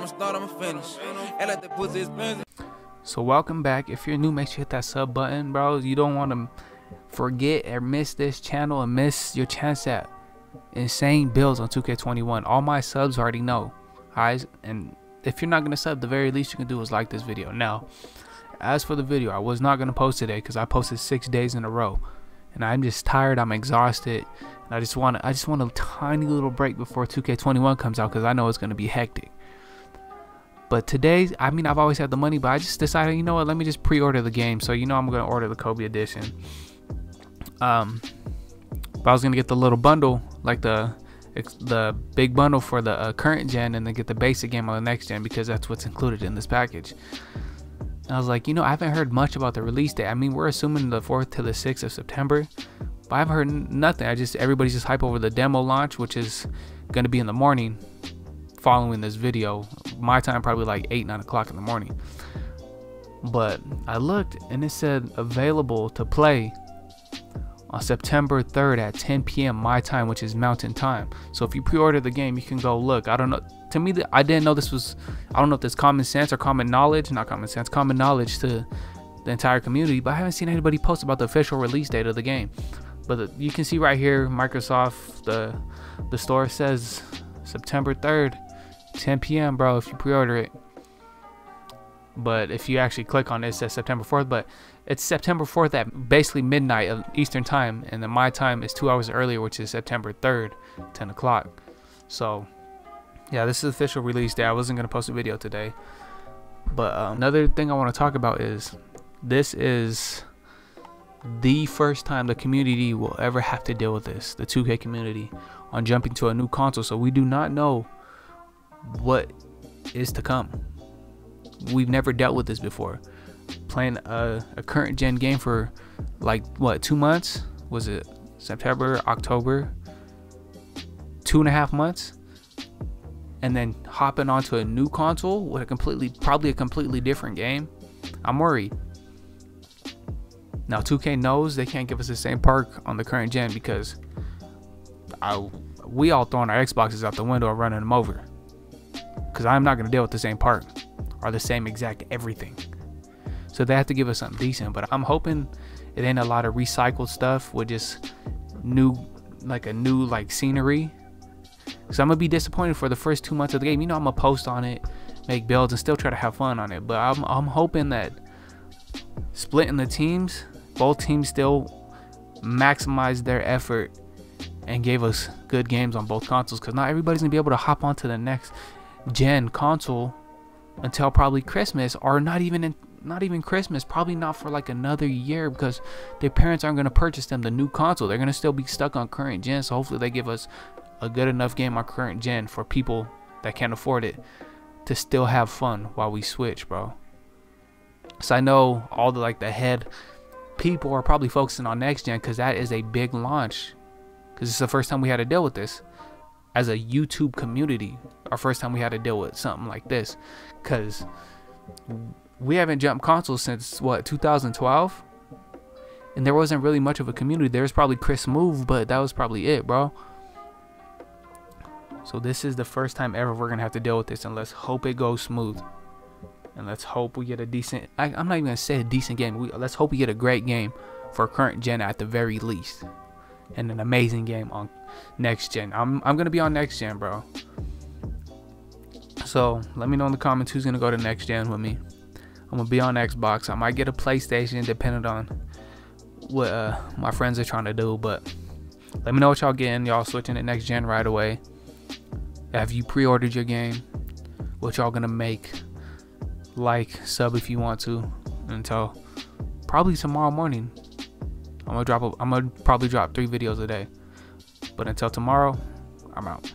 thought I'ma finish. And let the pussy expensive. So welcome back. If you're new, make sure you hit that sub button, bro. You don't want to forget or miss this channel and miss your chance at insane builds on 2K21. All my subs already know. Alright, and if you're not gonna sub, the very least you can do is like this video. Now, as for the video, I was not gonna post today because I posted six days in a row, and I'm just tired. I'm exhausted, and I just want I just want a tiny little break before 2K21 comes out because I know it's gonna be hectic. But today, I mean, I've always had the money, but I just decided, you know what? Let me just pre-order the game. So you know, I'm gonna order the Kobe edition. Um, but I was gonna get the little bundle, like the the big bundle for the uh, current gen, and then get the basic game on the next gen because that's what's included in this package. And I was like, you know, I haven't heard much about the release date. I mean, we're assuming the 4th to the 6th of September, but I haven't heard nothing. I just everybody's just hype over the demo launch, which is gonna be in the morning, following this video. My time probably like eight, nine o'clock in the morning. But I looked and it said available to play on September 3rd at 10 p.m. my time, which is mountain time. So if you pre-order the game, you can go look. I don't know. To me, I didn't know this was. I don't know if this common sense or common knowledge, not common sense, common knowledge to the entire community. But I haven't seen anybody post about the official release date of the game. But the, you can see right here, Microsoft, the the store says September 3rd, 10 p.m. Bro, if you pre-order it. But if you actually click on it, it says September 4th. But it's September 4th at basically midnight of Eastern time, and then my time is two hours earlier, which is September 3rd, 10 o'clock. So, yeah, this is official release day. I wasn't gonna post a video today, but um, another thing I want to talk about is this is the first time the community will ever have to deal with this, the 2K community, on jumping to a new console. So we do not know what is to come. We've never dealt with this before. Playing a, a current gen game for like what two months? Was it september october? Two and a half months? And then hopping onto a new console with a completely probably a completely different game? I'm worried. Now 2k knows they can't give us the same perk on the current gen because I, we all throwing our xboxes out the window and running them over because i'm not going to deal with the same part or the same exact everything so they have to give us something decent. But I'm hoping it ain't a lot of recycled stuff with just new, like a new like scenery. So I'm gonna be disappointed for the first two months of the game. You know, I'm gonna post on it, make builds, and still try to have fun on it. But I'm I'm hoping that splitting the teams, both teams still maximize their effort and gave us good games on both consoles. Cause not everybody's gonna be able to hop onto the next gen console until probably Christmas, or not even in not even Christmas, probably not for like another year because their parents aren't going to purchase them the new console. They're going to still be stuck on current gen. So hopefully they give us a good enough game on current gen for people that can't afford it to still have fun while we switch, bro. So I know all the like the head people are probably focusing on next gen because that is a big launch. Because it's the first time we had to deal with this as a YouTube community. Our first time we had to deal with something like this because we haven't jumped consoles since what 2012 and there wasn't really much of a community. There was probably Chris Smoove but that was probably it bro. So this is the first time ever we're gonna have to deal with this and let's hope it goes smooth. And let's hope we get a decent I, am not even gonna say a decent game. We, let's hope we get a great game for current gen at the very least and an amazing game on next gen i'm, I'm gonna be on next gen bro so let me know in the comments who's gonna go to next gen with me I'm gonna be on Xbox. I might get a PlayStation, depending on what uh, my friends are trying to do. But let me know what y'all getting. Y'all switching to next gen right away. Have you pre-ordered your game? What y'all gonna make? Like, sub if you want to. Until probably tomorrow morning. I'm gonna drop. A, I'm gonna probably drop three videos a day. But until tomorrow, I'm out.